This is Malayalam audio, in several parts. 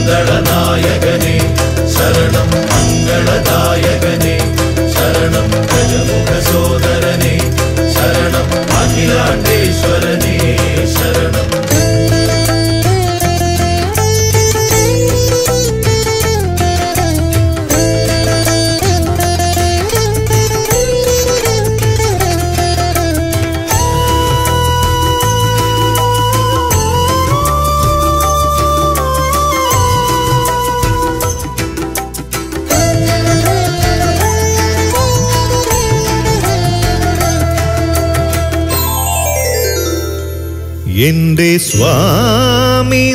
मङ्गलनायकने शरणम् എന്റെ സ്വാമിനാദം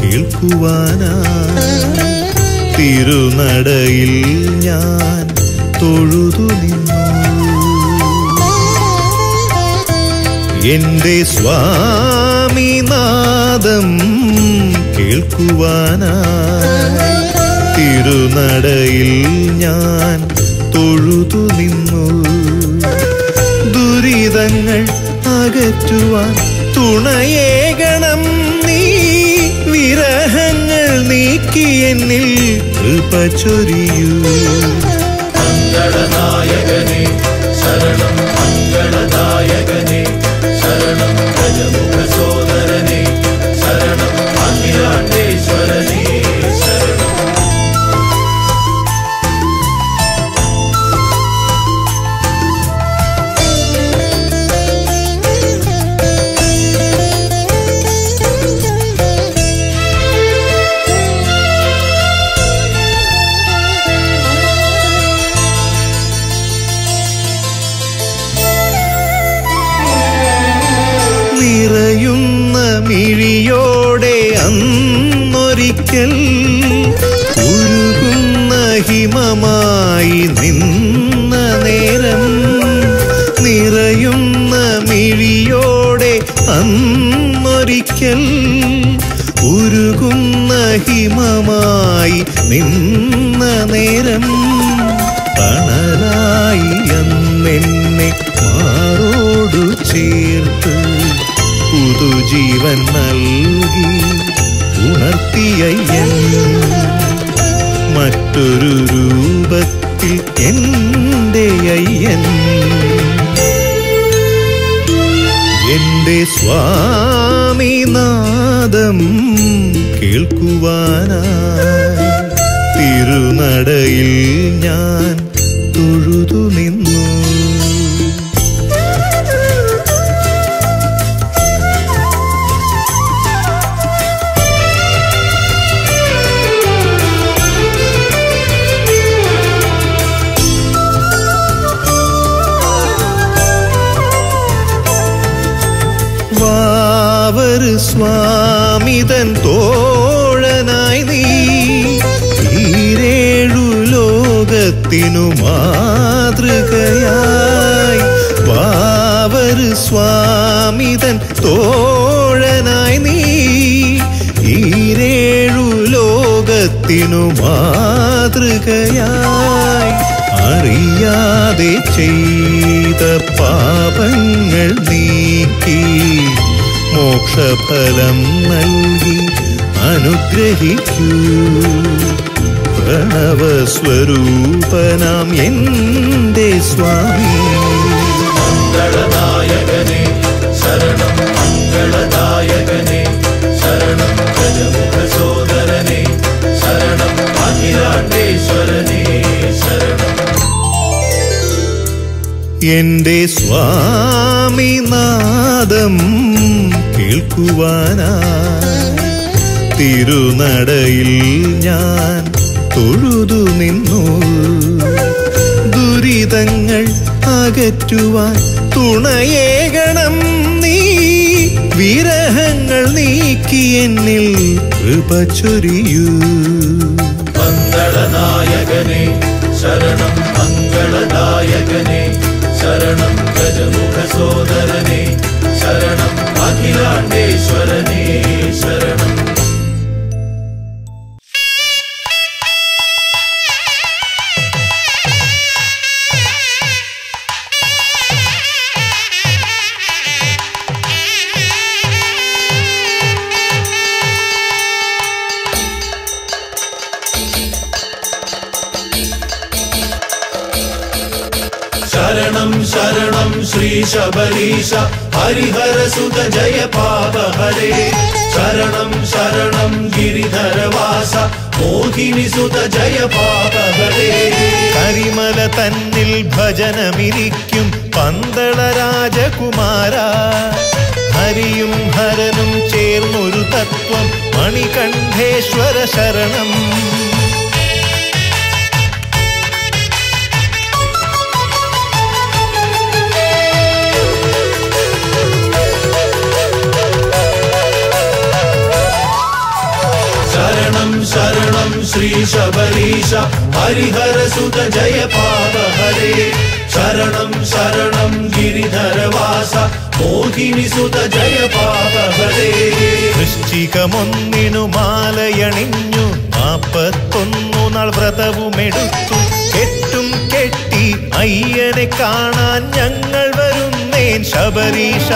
കേൾക്കുവാനാ തിരുനടയിൽ ഞാൻ തൊഴുതു നിന്നു. സ്വാമി നാദം കേൾക്കുവാനാ തിരുനടയിൽ ഞാൻ തൊഴുതു നിന്നു. ദുരിതങ്ങൾ അകറ്റുവാൻ തുണയേകണം നീ. വിരഹങ്ങൾ നീക്കി എന്നിൽ കൃപ ചൊരിയൂ. മംഗളനായകനെ ശരണം മംഗളദായകനെ അന്നൊരിക്കൽ ഉരുകുന്ന ഹിമമായി നിന്ന നേരം നിറയുന്ന മിഴിയോടെ അന്നൊരിക്കൽ ഉരുകുന്ന ഹിമമായി നിന്ന നേരം തണലായി അന്നെന്നെ മാറോടു ചേർത്ത് പുതുജീവൻ നൽകി ഉണർത്തിയയ്യൻ. മറ്റൊരു രൂപത്തിൽ എന്റെ അയ്യൻ. എന്റെ സ്വാമിനാദം കേൾക്കുവാനാ. തിരുനടയിൽ ഞാൻ തൊഴുതു നിന്നു. ലോകത്തിനു മാതൃകയായി വാവര് സ്വാമിതൻ തോഴനായി നീ ഈരേഴു ലോകത്തിനു മാതൃകയായി അറിയാതെ ചെയ്ത പാപങ്ങൾ നീക്കി മോക്ഷഫലം നൽകി അനുഗ്രഹിക്കൂ. പ്രണവസ്വരൂപനാം എന്റെ സ്വാമി. എന്റെ ശരണം മംഗളദായകനെ ശരണം ഗജമുഖ സോദരനെ ശരണം അഖിലാണ്ടേശ്വരനെ ശരണം. എന്റെ സ്വാമിനാദം കേൾക്കുവാനാ. തിരുനടയിൽ ഞാൻ തൊഴുതു നിന്നു. ദുരിതങ്ങൾ അകറ്റുവാൻ തുണയേകണം നീ. വിരഹങ്ങൾ നീക്കി എന്നിൽ കൃപ ചൊരിയൂ. മംഗളനായകനെ ശരണം മംഗളദായകനെ ശരണം ഗജമുഖ സോദരനെ ശരണം അഖിലാണ്ടേശ്വരനെ. ശബരീശ ഹരിഹര സുത ജയ പാപഹരേ ശരണം ശരണം ഗിരിധരവാസ മോഹിനി സുത ജയ പാപഹരേ കരിമല തന്നിൽ ഭജനമിരിക്കും പന്തള രാജകുമാര. ഹരിയും ഹരനും ചേർന്നൊരു തത്വം മണികണ്ഠേശ്വര ശരണം. ശ്രീ ശബരീശ ഹരിഹര സുത ജയ പാപഹരേ ശരണം ശരണം ഗിരിധരവാസ മോഹിനി സുത ജയ പാപഹരേ വൃശ്ചികമൊന്നിനു മാലയണിഞ്ഞു നാപ്പത്തൊന്നു നാൾ വ്രതവുമെടുത്തു. കെട്ടും കെട്ടി അയ്യനെ കാണാൻ ഞങ്ങൾ വരുന്നേൻ ശബരീഷ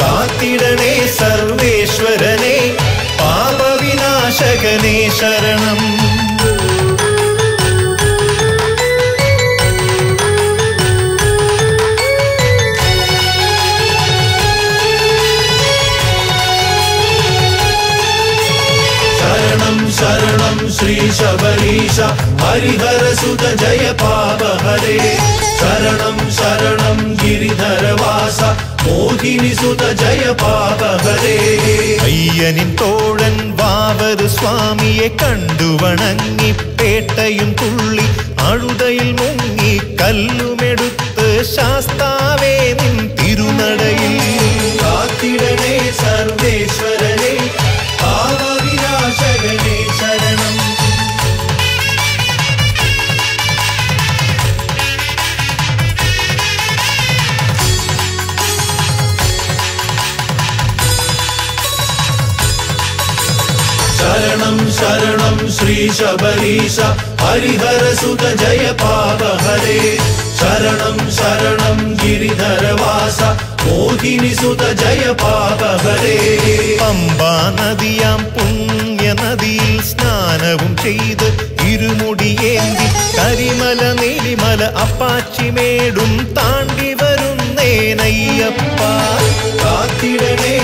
കാത്തിടണേ സർവേശ്വരനെ പാപവിനാശകനെ शरणं शरणं श्रीशबरीश हरिहरसुत जय जयपाप हरे। शरणं शरणं गिरिधरवास மோகினி சுத ஜய பாபகரே ஐயனின் தோழன் வாவது சுவாமியை கண்டு வணங்கி பேட்டையும் துள்ளி அழுதையில் முங்கி கல்லுமெடுத்து சாஸ்தா ശരണം ബലീശ ശബരീശ ഹരിഹര സുത ജയ പാപഹരേ ശരണം ശരണം ഗിരിധരവാസ മോഹിനി സുത ജയ പാപഹരേ പമ്പാ നദിയാം പുണ്യ നദിയിൽ സ്നാനവും ചെയ്ത് ഇരുമുടിയേന്തി കരിമല നീലിമല അപ്പാച്ചിമേടും താണ്ടി വരുന്നേനയ്യപ്പ. കാത്തിടണേ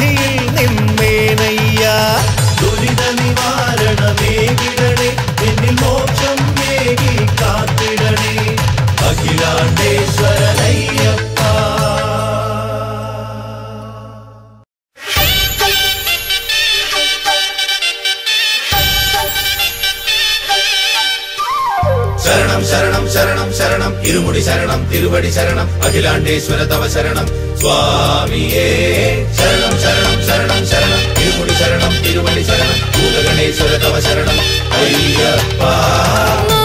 ശരണം ശരണം ശരണം ശരണം. ഇരുമുടി ശരണം തിരുവടി ശരണം. അഖിലാണ്ടേശ്വര തവ ശരണം. സ്വാമിയേ. ശരണം ശരണം ശരണം ശരണം. ഇരുമുടി ശരണം തിരുവടി ശരണം. ഭൂതഗണേശ്വര തവ ശരണം. അയ്യപ്പ.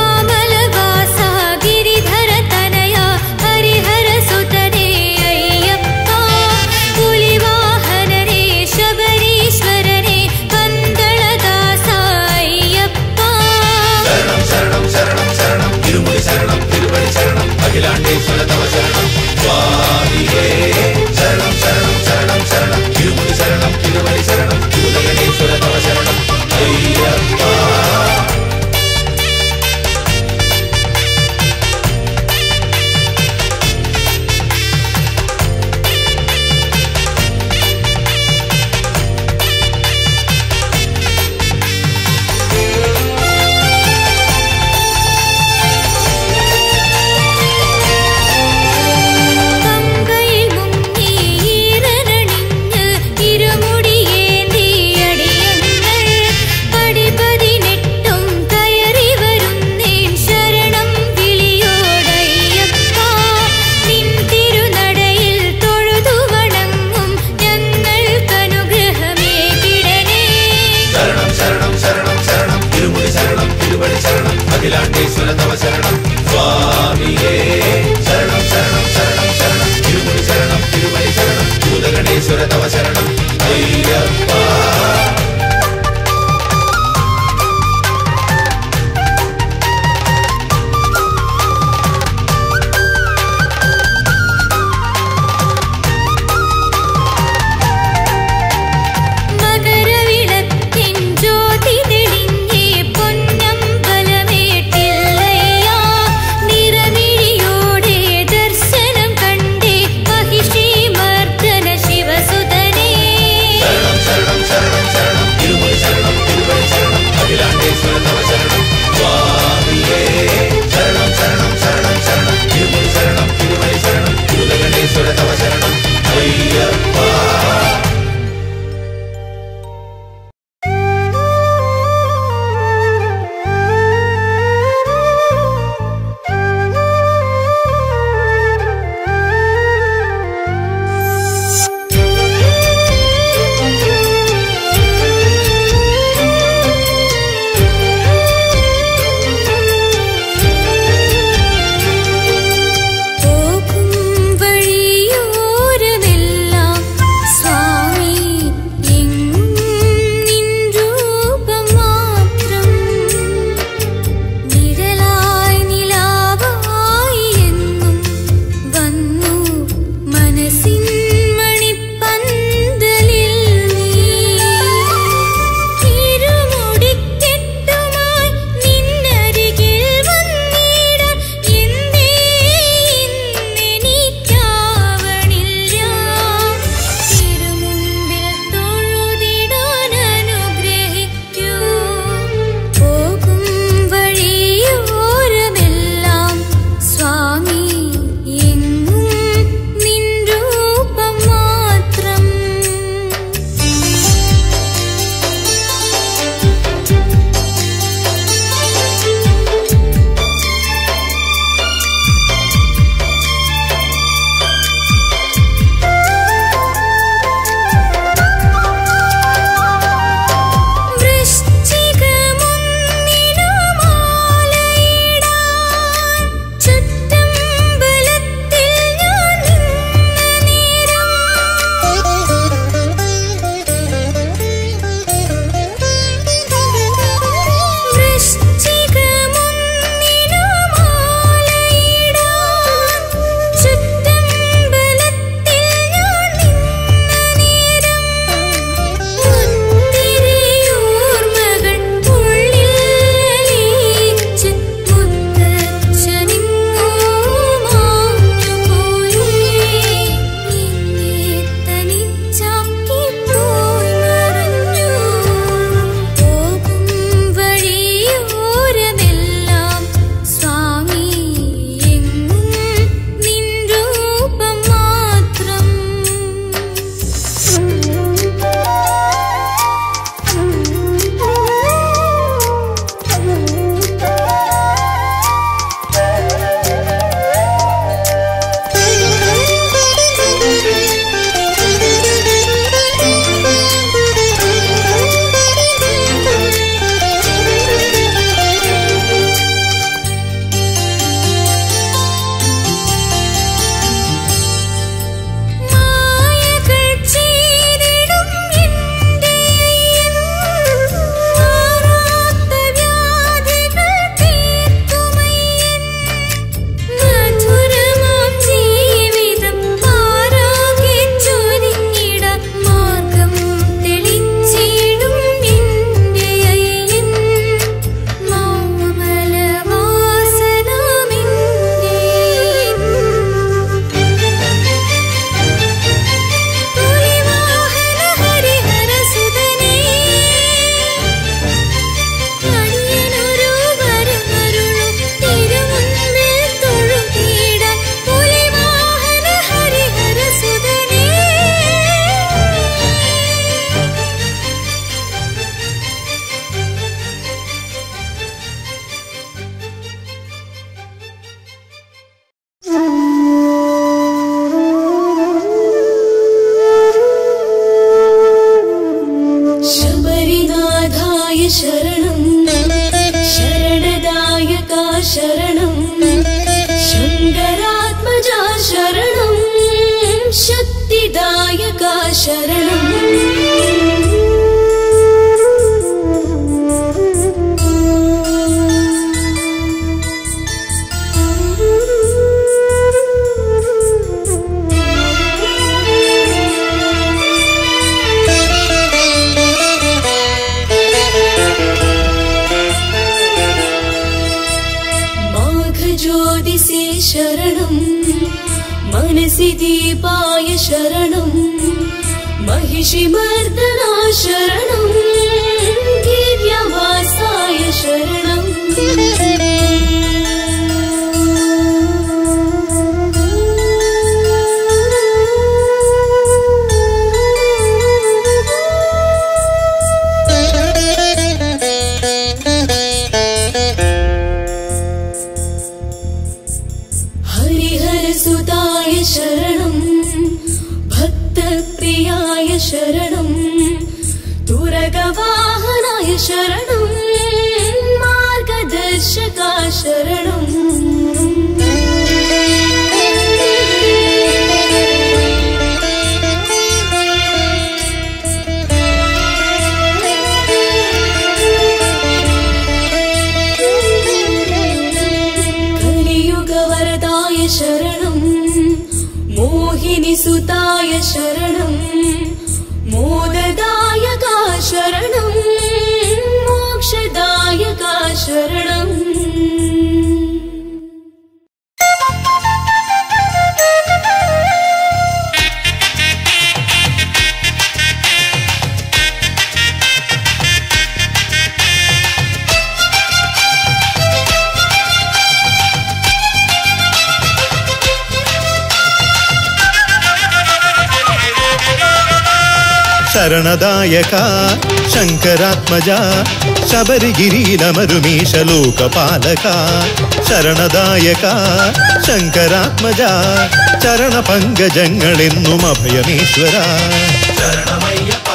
ശരണം അഖിലാണ്ടേശ്വര തവ ശരണം സ്വാമിയേ ശരണം ശരണം ശരണം ശരണം ഇരുമുടി ശരണം തിരുവടി माघज्योतिषे शरणं मनसि दीपाय शरणं महिषिमर्दना शरणं गिर्यवासाय हरिहरसुताय ശങ്കരാത്മജ శంకరాత్మజ శబరిగిరీలమరుమీష లోకపాలక ശരണദായക ശങ്കരാത്മജ ചരണപങ്കജങ്ങളെന്നും അഭയമീശ്വര. ശരണമയ്യപ്പ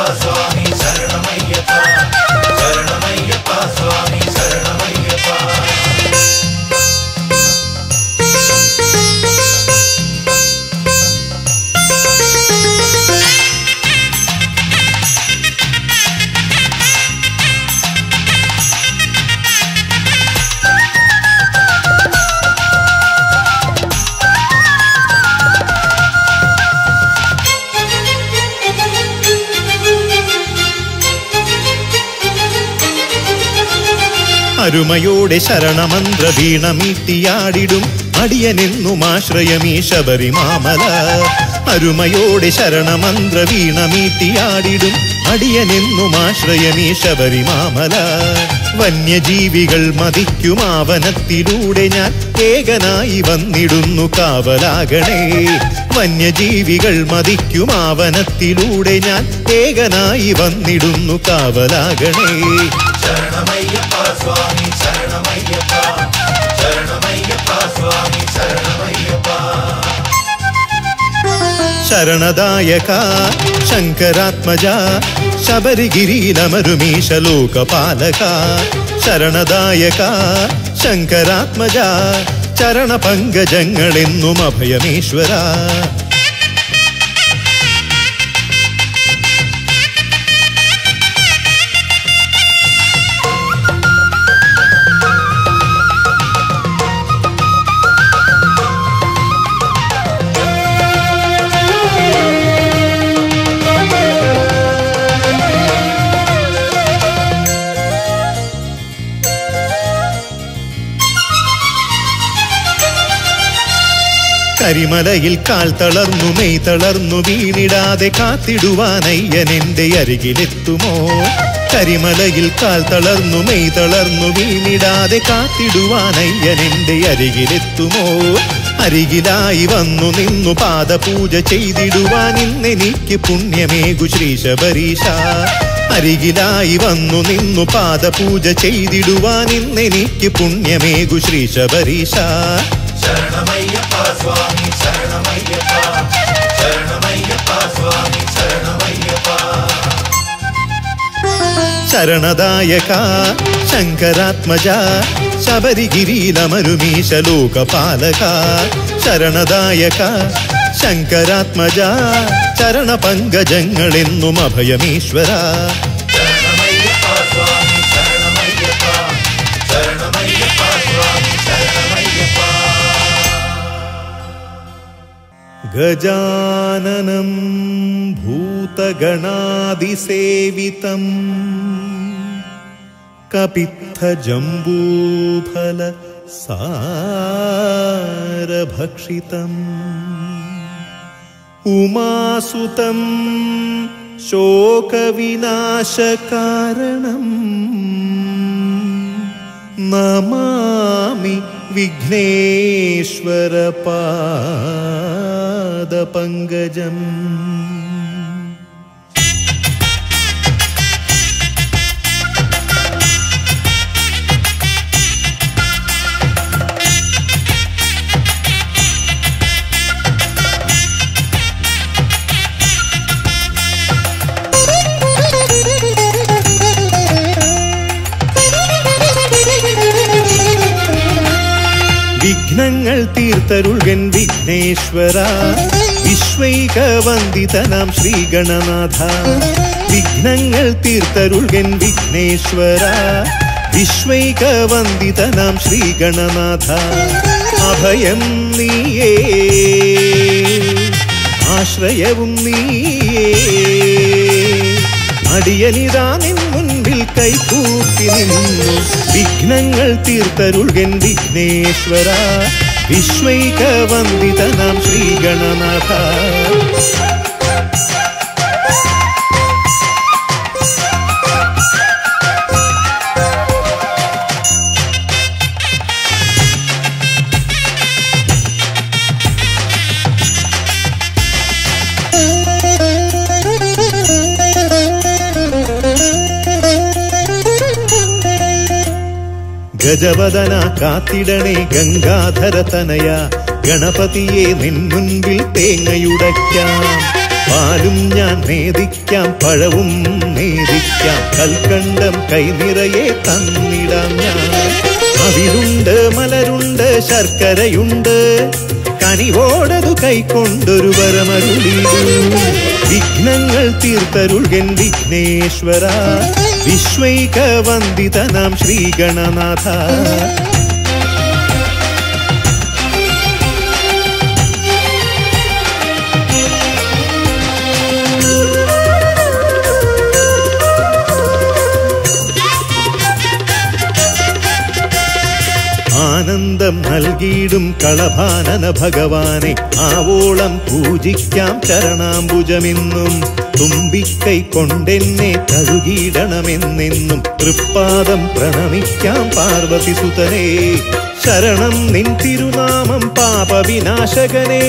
അരുമയോടെ ശരണമന്ത്ര വീണമീട്ടിയാടിടും. അടിയനെന്നും ആശ്രയമീ ശബരിമാമല അരുമയോടെ ശരണമന്ത്ര വീണമീട്ടിയാടിടും. അടിയനെന്നും ആശ്രയമീ ശബരിമാമല വന്യജീവികൾ മതിക്കും ആവനത്തിലൂടെ ഞാൻ ഏകനായി വന്നിടുന്നു കാവലാകണേ. വന്യജീവികൾ മതിക്കും ആവനത്തിലൂടെ ഞാൻ ഏകനായി വന്നിടുന്നു കാവലാകണേ. ശരണമയ്യപ്പ സ്വാമി ശരണമയ്യപ്പ ശരണമയ്യപ്പ സ്വാമി ശരണമയ്യപ്പ ശരണദായക ശങ്കരാത്മജ ശബരിഗിരിനമരുമീശ ലോകപാലക ശരണദായക ശങ്കരാത്മജ അഭയമേശ്വര കാൽ തളർന്നു മെയ് തളർന്നു വീണിടാതെ കാത്തിടുവാനയ്യൻ എന്റെ അരികിലെത്തുമോ? കരിമലയിൽ കാൽ തളർന്നു മെയ് തളർന്നു വീണിടാതെ കാത്തിടുവാനയ്യൻ എന്റെ അരികിലെത്തുമോ? അരികിലായി വന്നു നിന്നു പാദപൂജ ചെയ്തിടുവാൻ ഇന്നെനിക്ക് പുണ്യമേകു ശ്രീ ശബരീശ അരികിലായി വന്നു നിന്നു പാദപൂജ ചെയ്തിടുവാൻ ഇന്നെനിക്ക് പുണ്യമേകു ശ്രീ ശബരീശ സ്വാമി ശരണദായക ശങ്കരാത്മജ ശബരിഗിരീലമരുമീശ ലോകപാലക. ശരണദായക ശങ്കരാത്മജ ചരണപങ്കജങ്ങളെന്നും അഭയമീശ്വര. गजाननं भूतगणादिसेवितम् कपित्थजम्बूफलसारभक्षितम् उमासुतं शोकविनाशकारणम् नमामि विघ्नेश्वरपादपङ्कजम् തീർത്തരുൾകൻ വിഘ്നേശ്വര വിശ്വൈക വന്ദിതനാം ശ്രീഗണനാഥ. വിഘ്നങ്ങൾ തീർത്തരുൾകൻ വിഘ്നേശ്വര വിശ്വൈക വന്ദിതനാം ശ്രീഗണനാഥ. അഭയം നീയേ ആശ്രയവും നീയേ. അടിയനിതാ നിൻ മുൻപിൽ കൈകൂപ്പി നിന്നു. വിഘ്നങ്ങൾ തീർത്തരുൾകൻ വിഘ്നേശ്വര വിശ്വൈക വന്ദിതനാം ഗജവദന കാത്തിടണേ ഗംഗാധര തനയ. ഗണപതിയെ നിൻ മുൻപിൽ തേങ്ങയുടയ്ക്കാം. പാലും ഞാൻ നേദിക്കാം പഴവും നേദിക്കാം. കൽക്കണ്ടം കൈനിറയെ തന്നിടാം ഞാൻ. അവിലുണ്ട് മലരുണ്ട് ശർക്കരയുണ്ട്. കനിവോടതു കൈക്കൊണ്ടൊരു വരമരുളി. വിഘ്നങ്ങൾ തീർത്തരുൾകൻ വിഘ്നേശ്വര. വിശ്വൈക വന്ദിതനാം ശ്രീഗണനാഥ. ആനന്ദം നൽകിയിടും കളഭാനന ഭഗവാനെ. ആവോളം പൂജിക്കാം ചരണാംബുജമെന്നും തുമ്പിക്കൈ കൊണ്ടെന്നെ കഴുകിയിടണമെന്നെന്നും തൃപ്പാദം പ്രണമിക്കാം പാർവതി സുതനേ ശരണം നിൻ തിരുനാമം പാപവിനാശകനെ.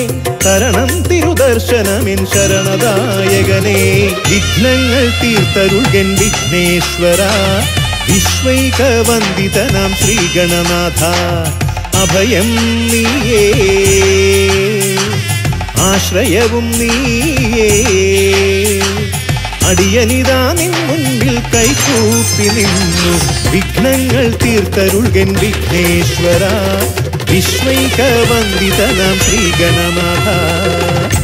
തരണം തിരുദർശനമിൻ ശരണദായകനെ. വിഘ്നങ്ങൾ തീർത്തരുൾകൻ വിഘ്നേശ്വര. വിശ്വൈകവന്ദിതനാം ശ്രീഗണനാഥ. അഭയം നീയേ. ആശ്രയവും നീയേ. അടിയനിതാ നിൻ മുൻപിൽ കൈകൂപ്പി നിന്നു. വിഘ്നങ്ങൾ തീർത്തരുൾകൻ വിഘ്നേശ്വര. വിശ്വൈക വന്ദിതനാം ശ്രീഗണനാഥ